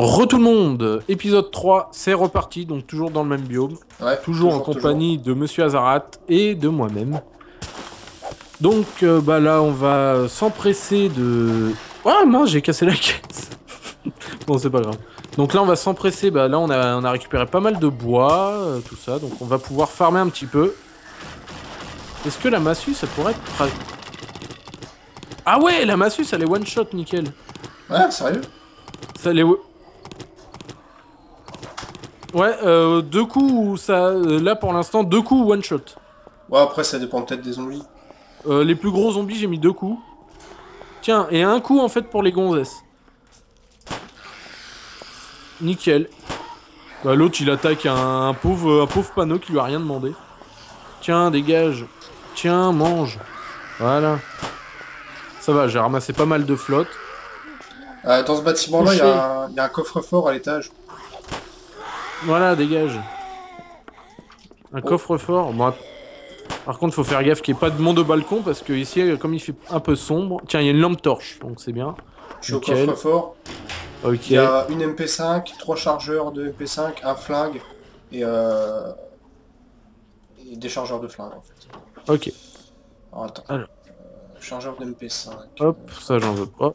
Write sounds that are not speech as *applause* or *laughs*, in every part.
Re tout le monde, épisode 3, c'est reparti, donc toujours dans le même biome, Ouais, toujours, en compagnie de Monsieur Azarat et de moi-même. Donc euh, bah là on va s'empresser de... Ah mince j'ai cassé la caisse. *laughs* Bon c'est pas grave. Donc là on va s'empresser, bah là on a, on a récupéré pas mal de bois, euh, tout ça, donc on va pouvoir farmer un petit peu. Est-ce que la massue ça pourrait être... Ah ouais la massue ça les one shot nickel. Ouais, sérieux? Ça les... Ouais, euh, deux coups, où ça... euh, là pour l'instant, deux coups one shot. Ouais, après, ça dépend peut-être des zombies. Euh, les plus gros zombies, j'ai mis deux coups. Tiens, et un coup en fait pour les gonzesses. Nickel. Bah, L'autre il attaque un, un pauvre, un pauvre panneau qui lui a rien demandé. Tiens, dégage. Tiens, mange. Voilà. Ça va, j'ai ramassé pas mal de flotte. Euh, dans ce bâtiment-là, y, il y a un coffre-fort à l'étage. Voilà, dégage. Un Oh. coffre-fort. Bon, par contre, faut faire gaffe qu'il n'y ait pas de monde au balcon parce que ici, comme il fait un peu sombre. Tiens, il y a une lampe torche, donc c'est bien. Je suis au coffre-fort. Ok. Il y a une MP5, trois chargeurs de MP5, un flingue et, euh... et des chargeurs de flingue en fait. Ok. Alors, attends. Alors. Euh, chargeur de MP5. Hop, ça j'en veux pas.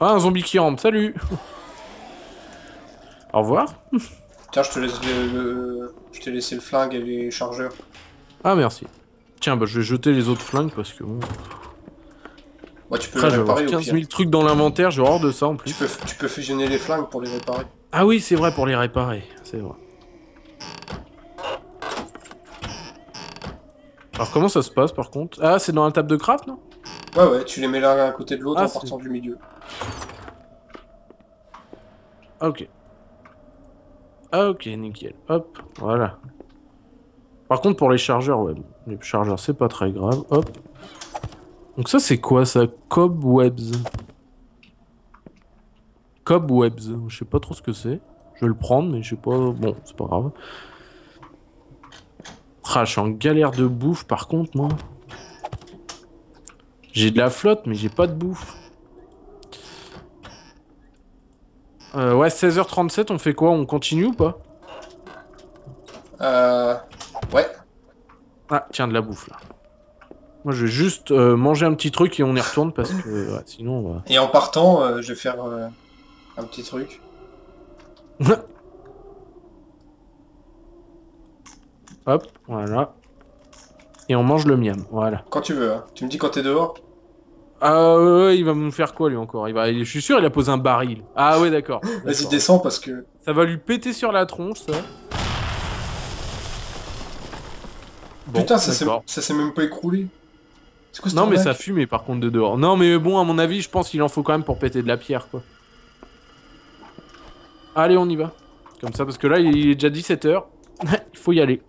Ah, un zombie qui rampe. Salut. *laughs* Au revoir. *laughs* Tiens, je te laisse le, le- je t'ai laissé le flingue et les chargeurs. Ah, merci. Tiens, bah je vais jeter les autres flingues parce que bon. Tu peux Après, je les vais avoir réparer au 15 pire. 000 trucs dans l'inventaire, j'ai horreur de ça en Tu plus. peux, tu peux fusionner les flingues pour les réparer. Ah oui, c'est vrai pour les réparer, c'est vrai. Alors comment ça se passe par contre? Ah, c'est dans la table de craft, non? Ouais, ouais, tu les mets l'un à côté de l'autre Ah, en partant du milieu. Ah, ok. Ah, ok, nickel. Hop, voilà. Par contre, pour les chargeurs, ouais, les chargeurs, c'est pas très grave. Hop. Donc ça, c'est quoi ça? Cobwebs. Cobwebs. Je sais pas trop ce que c'est. Je vais le prendre, mais je sais pas... Bon, c'est pas grave. Ah, je suis en galère de bouffe, par contre, moi. J'ai de la flotte, mais j'ai pas de bouffe. Euh, ouais, 16h37, on fait quoi? On continue ou pas? Euh... Ouais. Ah, tiens, de la bouffe, là. Moi, je vais juste euh, manger un petit truc et on y retourne parce que *laughs* ouais, sinon, on va... Et en partant, euh, je vais faire euh, un petit truc. *laughs* Hop, voilà. Et on mange le miam, voilà. Quand tu veux, hein. Tu me dis quand t'es dehors Ah ouais, ouais, il va me faire quoi, lui, encore? Il va... Je suis sûr, il a posé un baril. Ah ouais, d'accord. Vas-y, descends parce que... Ça va lui péter sur la tronche, ça. Bon, Putain, ça s'est d'accord. ça s'est même pas écroulé. C'est quoi Non, mais ça fume, par contre, de dehors. Non, mais bon, à mon avis, je pense qu'il en faut quand même pour péter de la pierre, quoi. Allez, on y va. Comme ça, parce que là, il est déjà 17h. *laughs* il faut y aller.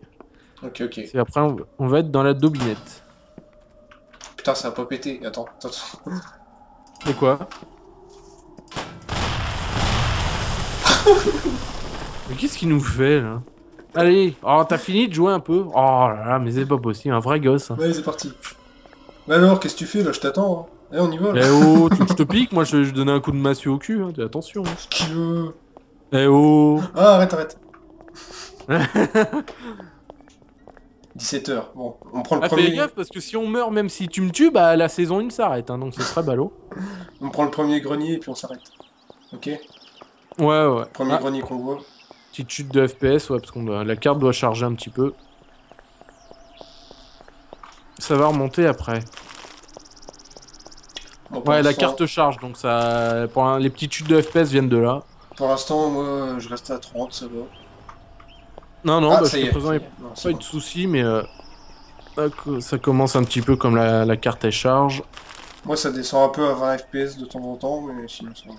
Ok, ok. Et après, on va être dans la dobinette. Putain, ça a pas pété. Attends, attends. Et quoi *laughs* Mais qu'est-ce qu'il nous fait, là Allez, oh, t'as fini de jouer un peu Oh là là, mais c'est pas possible, un vrai gosse. hein. Ouais, c'est parti. Mais alors, qu'est-ce que tu fais là Je t'attends. Hein. Eh, on y va là. Eh oh, tu veux que je te pique Moi, je vais donner un coup de massue au cul, hein, attention. hein. Qui veut Eh oh Ah, arrête, arrête. *laughs* 17h. Bon, on prend le Ah, fais premier. gaffe, parce que si on meurt, même si tu me tues, bah la saison 1 s'arrête, hein, donc ce serait ballot. *laughs* On prend le premier grenier et puis on s'arrête. Ok? Ouais, ouais. Premier Ah, grenier qu'on voit. petite chute de FPS, ouais, parce que la carte doit charger un petit peu. Ça va remonter après. Bon, Ouais, la carte charge, donc ça. Pour un- Les petites chutes de FPS viennent de là. Pour l'instant, moi, je reste à 30, ça va. Non, non, ah, bah, jusqu'à est. présent, il n'y a est. Non, pas eu de soucis, mais euh, ça co- ça commence un petit peu comme la, la carte elle charge. Moi, ça descend un peu à 20 FPS de temps en temps, mais sinon, ça.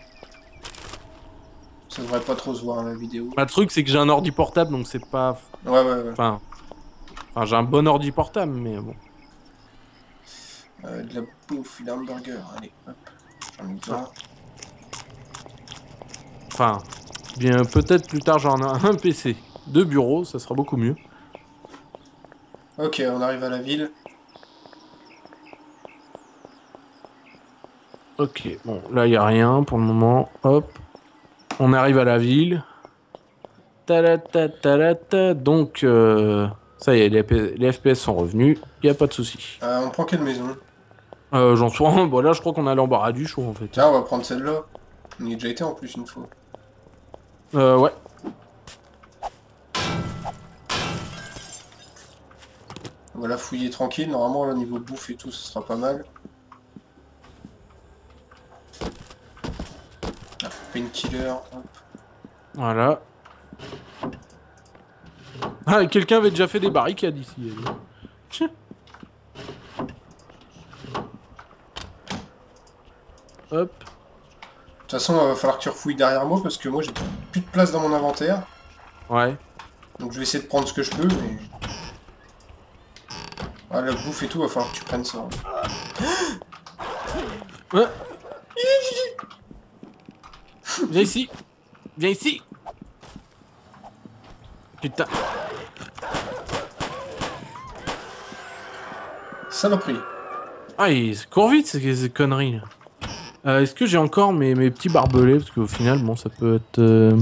Ça devrait pas trop se voir à la vidéo. Bah, le truc, c'est que j'ai un ordi portable, donc c'est pas. Ouais, ouais, ouais. Enfin. Enfin, j'ai un bon ordi portable, mais bon. Euh, de la bouffe, d'un hamburger. Allez, hop. J'en ai besoin. Enfin, bien peut-être plus tard j'en ai un PC de bureau, ça sera beaucoup mieux. Ok, on arrive à la ville. Ok, bon, là il y a rien pour le moment. Hop. On arrive à la ville. Ta-da-ta. Donc, euh, ça y est, les, FPS sont revenus. Il a pas de souci. Euh, on prend quelle maison? Euh, J'en suis. Bon, là, je crois qu'on a l'embarras du choix en fait. Tiens, on va prendre celle-là. On y a déjà été en plus une fois. Euh, ouais. On va la fouiller tranquille. Normalement, là, niveau bouffe et tout, ce sera pas mal. Ah, Painkiller. hop. Voilà. Ah, quelqu'un avait déjà fait des barricades ici. Hop. De toute façon, il va falloir que tu refouilles derrière moi parce que moi, j'ai plus de place dans mon inventaire. Ouais. Donc je vais essayer de prendre ce que je peux, mais... Ah, la bouffe et tout, va falloir que tu prennes ça. *gasps* Ouais. Viens ici. Viens ici. Putain. Saloperie. Ah, il court vite ces, ces conneries là. Euh, Est-ce que j'ai encore mes, mes petits barbelés? Parce qu'au final, bon, ça peut être. euh,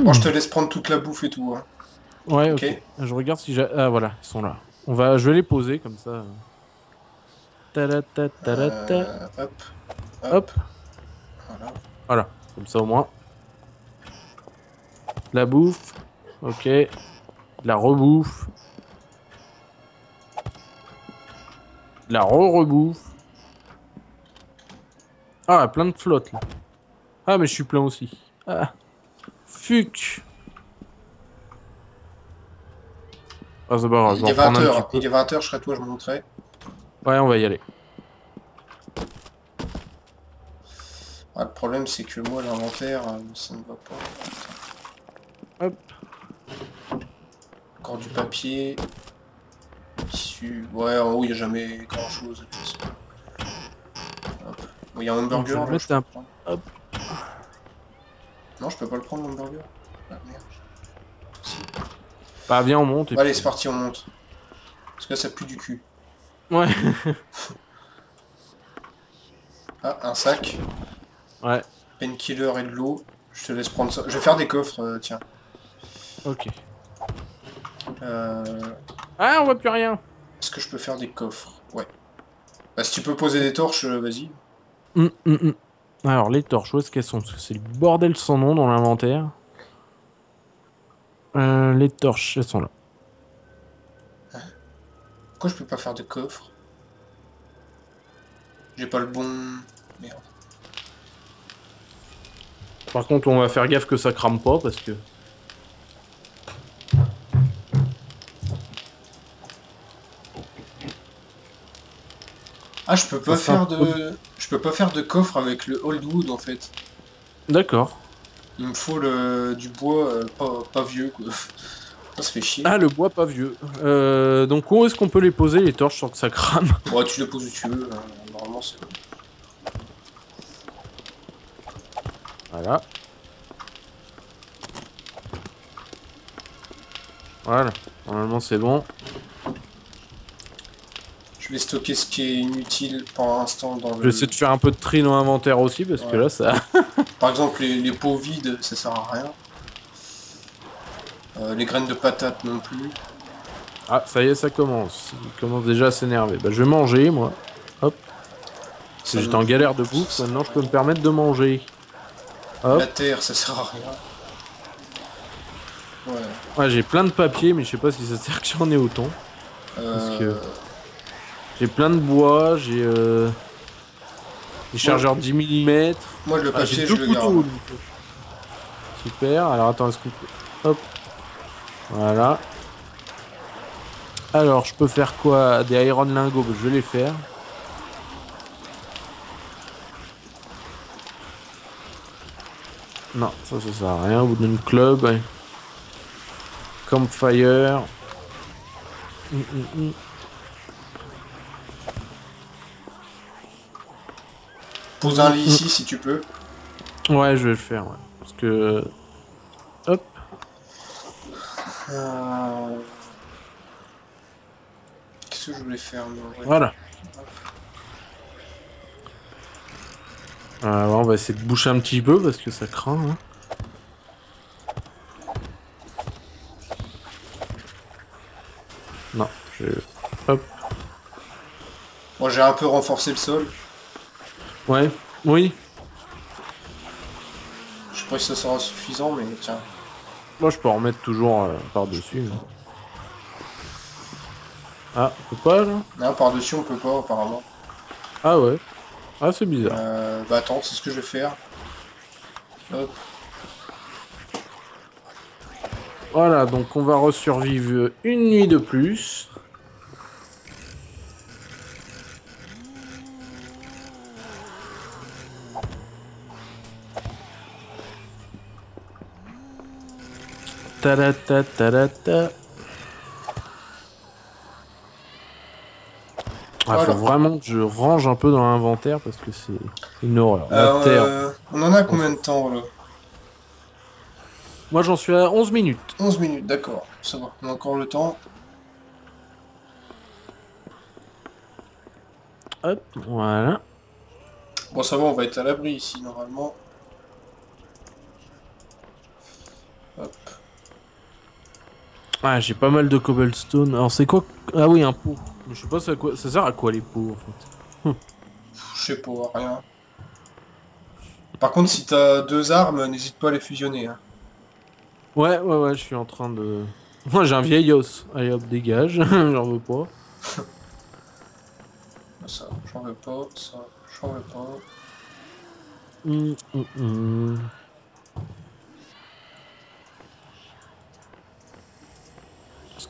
Bon, je te laisse prendre toute la bouffe et tout. Hein. Ouais, ok. Ok. Je regarde si j'ai. Ah, voilà, ils sont là. On va... Je vais les poser comme ça. Ta-da-ta, ta-da-ta. Euh, hop, Hop. voilà. Voilà, comme ça au moins. La bouffe. Ok. La rebouffe. La re-rebouffe. Ah, plein de flotte là. Ah, mais je suis plein aussi. Ah. Fuck. Ah, c'est pas grave, Il est en prendre un 20h, petit peu. il est 20h, je serai toi, je monterai. Ouais, on va y aller. Ah, le problème, c'est que moi, l'inventaire, euh, ça ne va pas. Hop. Encore du papier. Tissu. Ouais, en haut, il n'y a jamais grand chose. de toute façon. Hop. Bon, Il y a un hamburger. là, je un- hop. Non, je peux pas le prendre, l'hamburger. Ah, merde. Bah, viens, on monte. et allez, puis- c'est parti, on monte. Parce que là, ça pue du cul. Ouais. *laughs* Ah, un sac. ouais, Painkiller et de l'eau. Je te laisse prendre ça. Je vais faire des coffres, euh, tiens. ok. Euh... Ah, on voit plus rien. Est-ce que je peux faire des coffres? Ouais. Bah, si tu peux poser des torches, euh, vas-y. Hum, hum, hum. Alors, les torches, où est-ce qu'elles sont? Parce que c'est le bordel sans nom dans l'inventaire. Euh, les torches, elles sont là. Pourquoi je peux pas faire de coffre? J'ai pas le bon... Merde. Par contre, on va faire gaffe que ça crame pas parce que. Ah, je peux pas faire de... Je peux pas faire de coffre avec le old wood, en fait. D'accord. Il me faut le... du bois euh, pas... pas vieux, quoi. *laughs* Ça se fait chier. Ah, le bois pas vieux. Euh, donc, où est-ce qu'on peut les poser, les torches, sans que ça crame Ouais, tu le poses où tu veux. hein. Normalement, c'est... Voilà. Voilà. Normalement, c'est bon. Je vais stocker ce qui est inutile pour l'instant dans Je le... vais essayer de faire un peu de tri dans l'inventaire aussi parce que là, ça. *laughs* Par exemple, les, les pots vides, ça sert à rien. Euh, les graines de patates non plus. Ah, ça y est, ça commence. Il commence déjà à s'énerver. Bah, je vais manger, moi. Hop. Parce j'étais en galère de bouffe, maintenant je peux me permettre de manger. Hop. La terre, ça sert à rien. Ouais. Ouais, j'ai plein de papier, mais je sais pas si ça sert que j'en ai autant. Euh, que- J'ai plein de bois, j'ai euh... des chargeurs 10 mm. Moi, le Ah, je le couteaux. garde. donc, euh, Super, alors attends, est-ce peut... Hop. Voilà. Alors, je peux faire quoi? Des iron lingots, bah, je vais les faire. Non, ça, ça sert à rien. Wooden Club. Campfire. Hum, hum, Pose un lit ici si tu peux. Ouais, je vais le faire, ouais. Parce que... Hop. Euh, qu'est-ce que je voulais faire, Voilà. Euh, on va essayer de boucher un petit peu parce que ça craint. Hein. Non, je... Hop. Moi bon, j'ai un peu renforcé le sol. Ouais, oui. Je sais pas si ça sera suffisant, mais tiens. Moi, je peux en remettre toujours euh, par-dessus. hein. Ah, on peut pas, là? Non, par-dessus, on peut pas, apparemment. Ah ouais. Ah, c'est bizarre. Euh, bah attends, c'est ce que je vais faire. Hop. Voilà, donc on va resurvivre une nuit de plus. Tadata. Ah, faut Voilà. vraiment que je range un peu dans l'inventaire parce que c'est une horreur. La terre. euh, on en a combien de temps là? Moi j'en suis à 11 minutes. 11 minutes, d'accord. Ça va, on a encore le temps. Hop, voilà. Bon, ça va, on va être à l'abri ici, normalement. Hop. Ah, j'ai pas mal de cobblestone. Alors c'est quoi Ah oui, un pot. Mais je sais pas ça, quoi... ça sert à quoi les pots en fait. Je sais pas, rien. Par contre, si t'as deux armes, n'hésite pas à les fusionner. Hein. Ouais, ouais, ouais, je suis en train de... Moi j'ai un vieil os. Allez hop, dégage. *laughs* J'en veux pas. Ça, j'en veux pas, ça, j'en veux pas. Hum, hum,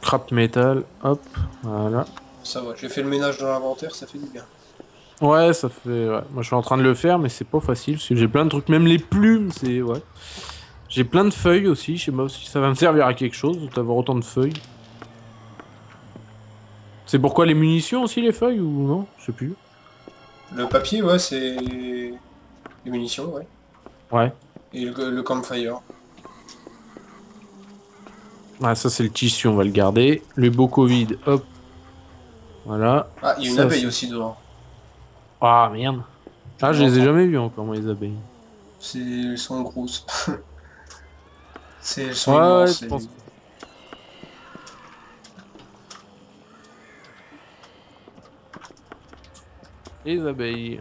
Scrap metal, hop, voilà. Ça va, j'ai fait le ménage dans l'inventaire, ça fait du bien. Ouais, ça fait... Ouais. Moi je suis en train de le faire, mais c'est pas facile, parce que j'ai plein de trucs, même les plumes, c'est... Ouais. J'ai plein de feuilles aussi, je sais pas si ça va me servir à quelque chose, d'avoir autant de feuilles. C'est pourquoi les munitions aussi, les feuilles, ou non? Je sais plus. Le papier, ouais, c'est... Les munitions, ouais. Ouais. Et le, le campfire. Ah, ça c'est le tissu, on va le garder. Le bocaux vide, hop. Voilà. Ah, il y a une Ça, abeille aussi dehors. Ah, merde. Ah, je les ai jamais vus encore, moi, les abeilles. C'est... Elles sont grosses. *laughs* c'est... Elles sont Ouais, je les- pense. Les abeilles.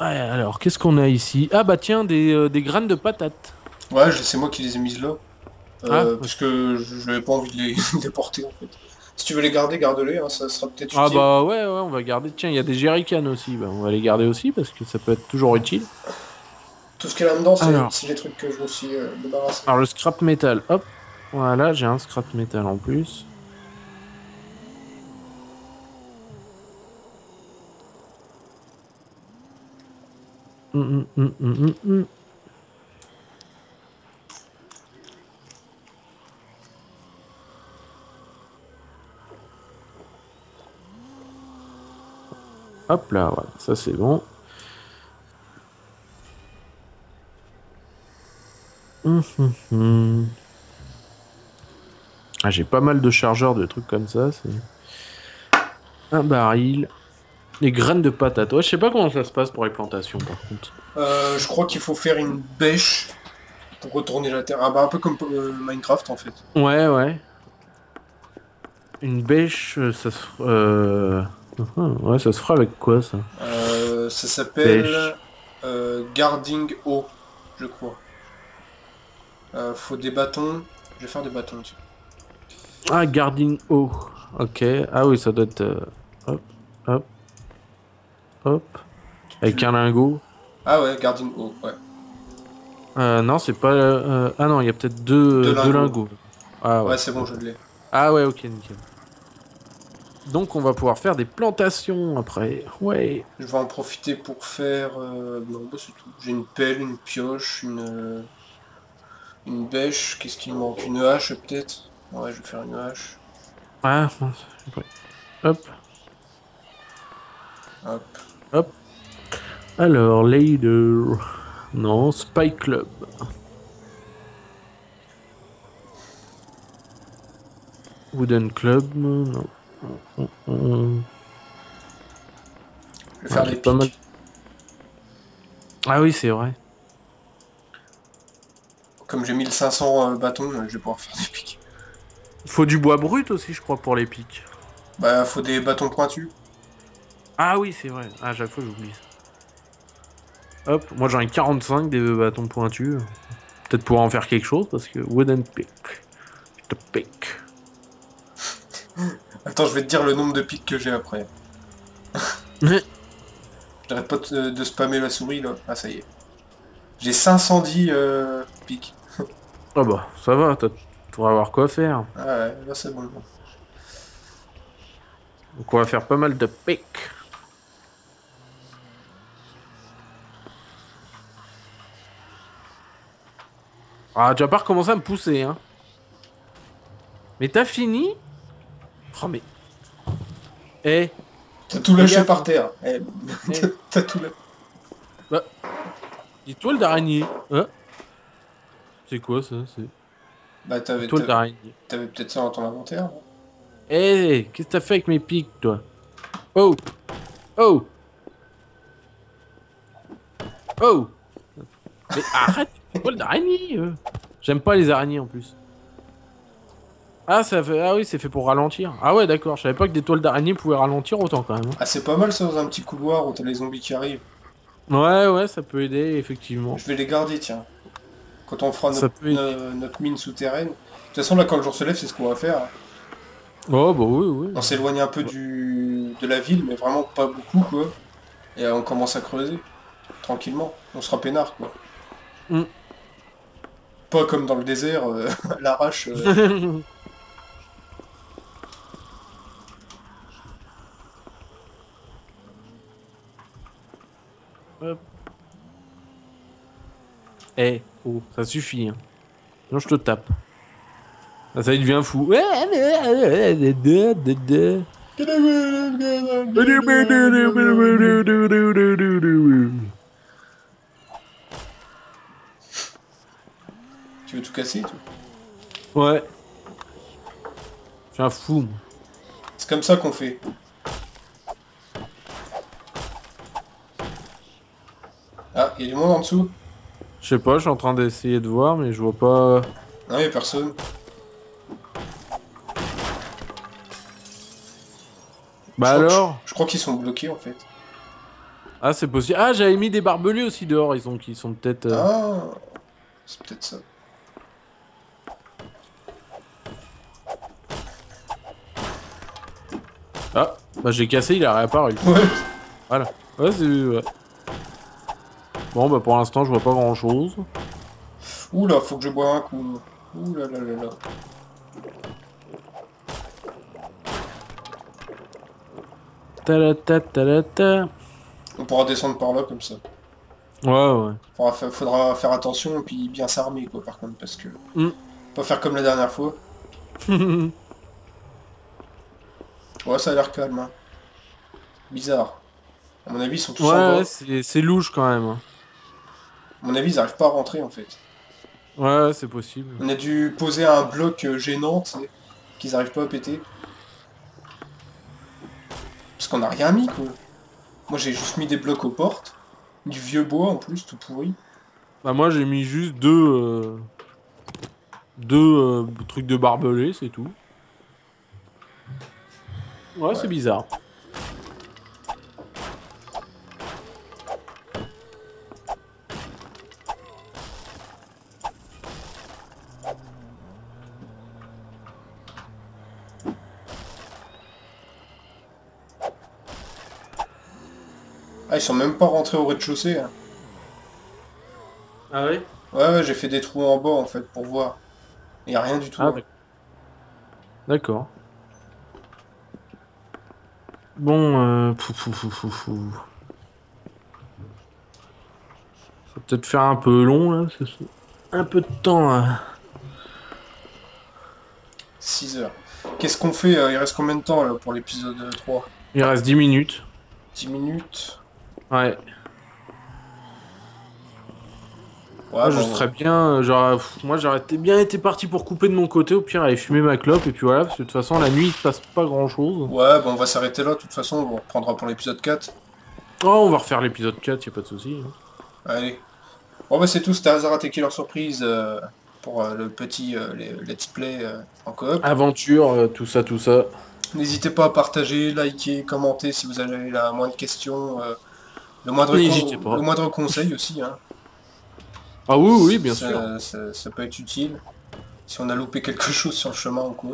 Ah, alors, qu'est-ce qu'on a ici Ah bah tiens, des, euh, des graines de patates. Ouais, c'est moi qui les ai mises là. Euh, Ah. Parce que je n'avais pas envie de les, *laughs* de les porter en fait. Si tu veux les garder, garde-les, hein, ça sera peut-être utile. Ah bah ouais, ouais, on va garder. Tiens, il y a des jerrycans aussi. Bah, on va les garder aussi parce que ça peut être toujours utile. Tout ce qu'il y a là-dedans, c'est les trucs que je me suis euh, débarrassé. Alors le scrap metal, hop. Voilà, j'ai un scrap metal en plus. Hop là, voilà, ça c'est bon. Ah, j'ai pas mal de chargeurs, de trucs comme ça. Un baril, des graines de patates. Ouais, je sais pas comment ça se passe pour les plantations, par contre. Euh, je crois qu'il faut faire une bêche pour retourner la terre. Ah bah un peu comme euh, Minecraft en fait. Ouais, ouais. Une bêche, euh, ça se. Euh... uhum, *laughs* Ouais, ça se fera avec quoi ça? Ça s'appelle Guarding Eau, je crois. Faut des bâtons. Je vais faire des bâtons. Ah, guarding eau. Ok. Ah oui, ça doit être. Hop, hop, hop. Avec un lingot. Ah ouais, Guarding Eau, ouais. Euh, non, c'est pas. euh, Ah non, il y a peut-être deux, Deux deux lingots. Ah ouais. Ouais, c'est bon, je l'ai. Ah ouais, ok, nickel. Donc on va pouvoir faire des plantations après. Ouais. Je vais en profiter pour faire... Euh... Non, bah c'est tout. J'ai une pelle, une pioche, une... euh, Une bêche. Qu'est-ce qu'il manque? Une hache peut-être? Ouais, je vais faire une hache. Ah, j'ai pas- Hop. Hop. Alors, leader. Non, Spy Club. Wooden Club, non. Je vais faire Ah, des pas mal- Ah oui, c'est vrai. comme j'ai 1500 euh, bâtons, je vais pouvoir faire des pics. Il faut du bois brut aussi, je crois, pour les pics. Bah, faut des bâtons pointus. Ah oui, c'est vrai. Ah, à chaque fois, j'oublie ça. Hop, moi j'en ai 45 des bâtons pointus. Peut-être pouvoir en faire quelque chose parce que wooden pick. The pick. Attends, je vais te dire le nombre de pics que j'ai après. *laughs* J'arrête pas de, de spammer la souris là. Ah, ça y est. J'ai 510 euh, pics. *laughs* Ah bah, ça va, vas avoir quoi faire. Ah ouais, là c'est bon. Donc on va faire pas mal de pics. Ah, tu vas pas recommencer à me pousser, hein. Mais t'as fini Oh mais... Eh, T'as tout lâché par terre. Eh, Eh. *laughs* T'as tout lâché. des toiles d'araignée. Hein C'est quoi ça C'est Bah t'avais d'araignée. t'avais peut-être ça dans ton inventaire. Eh, qu'est-ce que t'as fait avec mes pics, toi? Oh Oh Oh Mais arrête C'est quoi d'araignée euh? J'aime pas les araignées en plus. Ah, ça fait... ah oui, c'est fait pour ralentir. Ah ouais, d'accord, je savais pas que des toiles d'araignée pouvaient ralentir autant quand même. hein. Ah c'est pas mal ça dans un petit couloir où t'as les zombies qui arrivent. Ouais, ouais, ça peut aider, effectivement. Je vais les garder tiens. Quand on fera Ça notre, no- mine souterraine. De toute façon là quand le jour se lève c'est ce qu'on va faire. Oh, bah oui, oui. On s'éloigne un peu du de la ville mais vraiment pas beaucoup quoi. Et euh, on commence à creuser. Tranquillement. On sera peinard quoi. Mm. Pas comme dans le désert, euh, l'arrache. euh. Eh, oh, ça suffit. Hein. Sinon, je te tape. Ah, ça il devient fou. Tu veux tout casser toi Ouais. Je suis un fou. C'est comme ça qu'on fait. Ah, il y a du monde en dessous Je sais pas, je suis en train d'essayer de voir, mais je vois pas. Non, il y a personne. Bah Je crois- alors Je, je crois qu'ils sont bloqués en fait. Ah, c'est possible. Ah, j'avais mis des barbelés aussi dehors. Ils sont, qui sont peut-être. euh, Ah, c'est peut-être ça. Ah, bah j'ai cassé, il a réapparu. Ouais. Voilà. Ouais, c'est. ouais. Bon, bah pour l'instant, je vois pas grand chose. Oula, faut que je bois un coup. Oula là là là. Ta-la-ta, ta-la-ta. On pourra descendre par là comme ça. Ouais, ouais. Faudra, fa- faudra faire attention et puis bien s'armer quoi par contre parce que... Mm. Pas faire comme la dernière fois. *laughs* Ouais, ça a l'air calme. hein. Bizarre. À mon avis, ils sont tous en ouais, bas. ouais, c'est louche quand même. hein. À mon avis, ils arrivent pas à rentrer en fait. Ouais, ouais, c'est possible. On a dû poser un bloc euh, gênant, tu sais, qu'ils arrivent pas à péter. Parce qu'on a rien mis, quoi. Moi, j'ai juste mis des blocs aux portes. Du vieux bois, en plus, tout pourri. Bah moi j'ai mis juste deux euh, deux euh, trucs de barbelés, c'est tout. Ouais, c'est bizarre. Ah, ils sont même pas rentrés au rez-de-chaussée. hein. Ah oui? Ouais, ouais, j'ai fait des trous en bas, en fait, pour voir. Il y a rien du tout. Ah, hein. d'accord. Bon, euh... fou, fou, fou. Ça va peut-être faire un peu long, là. parce que Un peu de temps, hein. 6 heures. Qu'est-ce qu'on fait euh, Il reste combien de temps, là, pour l'épisode 3 Il reste 10 minutes. 10 minutes Ouais. Ouais, Moi, je serais bien, euh, genre, pff, moi j'aurais bien été parti pour couper de mon côté, au pire aller fumer ma clope, et puis voilà, parce que de toute façon la nuit il se passe pas grand chose. Ouais, bon, on va s'arrêter là, de toute façon, on reprendra pour l'épisode 4. Oh, on va refaire l'épisode 4, y a pas de souci. hein. Allez. Bon bah c'est tout, c'était Hazard Killer Surprise. euh, pour euh, le petit euh, les- let's play euh, en coop. Aventure, euh, tout ça, tout ça. N'hésitez pas à partager, liker, commenter si vous avez la moindre question, euh, le, moindre N'hésitez con- pas. le moindre conseil aussi. Hein. Ah oui, oui, bien ça, sûr. Ça, ça peut être utile. Si on a loupé quelque *laughs* chose sur le chemin ou quoi.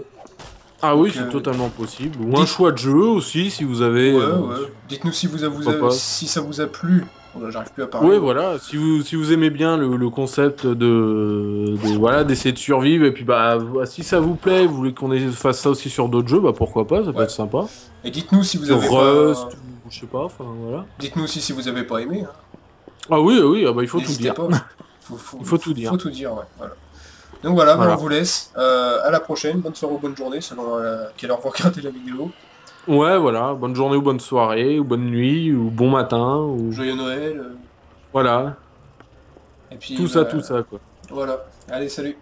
Ah oui, c'est euh, totalement possible. Ou un choix de jeu aussi, si vous avez... Ouais, euh, ouais. Dites-nous si, vous a- vous pourquoi a- pas. si ça vous a plu. J'arrive plus à parler. Ouais, voilà. Si vous, si vous aimez bien le, le concept de, de- voilà d'essayer de survivre et puis bah si ça vous plaît, vous voulez qu'on fasse ça aussi sur d'autres jeux, bah pourquoi pas, ça peut Ouais. être sympa. Et dites-nous si vous avez Rust, pas... ou je sais pas, enfin voilà. Dites-nous aussi si vous avez pas aimé. hein. Ah oui, oui, ah bah il faut tout dire. pas. *laughs* Faut, faut- Il faut tout dire. Faut tout dire, ouais. Voilà. Donc voilà, bah, Voilà. on vous laisse. Euh, à la prochaine. Bonne soirée ou bonne journée, selon euh, quelle heure vous regardez la vidéo. Ouais, voilà. Bonne journée ou bonne soirée ou bonne nuit ou bon matin ou Joyeux Noël. euh, voilà. et puis, Tout ça, bah, tout ça quoi. Voilà. Allez, salut.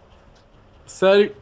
Salut.